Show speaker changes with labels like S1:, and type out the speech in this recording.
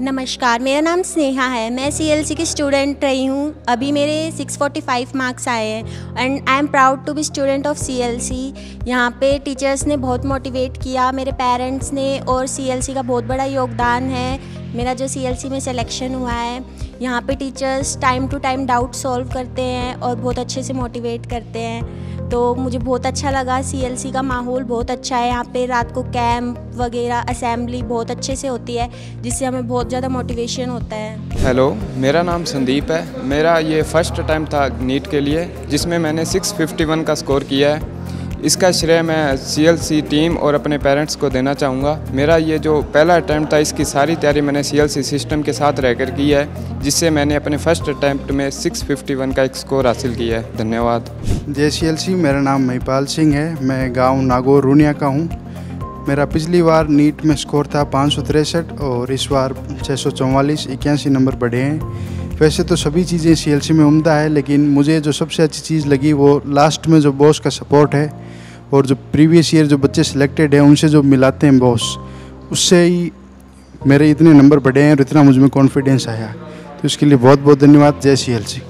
S1: नमस्कार, मेरा नाम स्नेहा है। मैं सीएलसी की स्टूडेंट रही हूँ। अभी मेरे 645 मार्क्स आए हैं and I am proud to be student of C L C यहाँ पर टीचर्स ने बहुत मोटिवेट किया, मेरे पेरेंट्स ने और सी एल सी का बहुत बड़ा योगदान है। मेरा जो सीएलसी में सिलेक्शन हुआ है, यहाँ पे teachers time to time doubt solve करते हैं और बहुत अच्छे से मोटिवेट करते हैं। तो मुझे बहुत अच्छा लगा सीएलसी का माहौल, बहुत अच्छा है यहाँ पे। रात को कैंप वगैरह असेंबली बहुत अच्छे से होती है, जिससे हमें बहुत ज़्यादा मोटिवेशन होता है।
S2: हेलो मेरा नाम संदीप है। मेरा ये फ़र्स्ट टाइम था नीट के लिए, जिसमें मैंने 651 का स्कोर किया है। इसका श्रेय मैं सीएलसी टीम और अपने पेरेंट्स को देना चाहूँगा। मेरा ये जो पहला अटैम्प्ट था, इसकी सारी तैयारी मैंने सीएलसी सिस्टम के साथ रहकर की है, जिससे मैंने अपने फ़र्स्ट अटैम्प्ट में 651 का एक स्कोर हासिल किया है। धन्यवाद।
S3: जय सी मेरा नाम महिपाल सिंह है। मैं गाँव नागौर, रूनिया का हूँ। मेरा पिछली बार नीट में स्कोर था पाँच और इस बार छः सौ नंबर बढ़े हैं। वैसे तो सभी चीज़ें सी में उमदा है, लेकिन मुझे जो सबसे अच्छी चीज़ लगी वो लास्ट में जो बॉस का सपोर्ट है और जो प्रीवियस ईयर जो बच्चे सिलेक्टेड हैं, उनसे जो मिलाते हैं बॉस उससे ही मेरे इतने नंबर बढ़े हैं और इतना मुझमें कॉन्फिडेंस आया। तो इसके लिए बहुत बहुत धन्यवाद। जय सीएलसी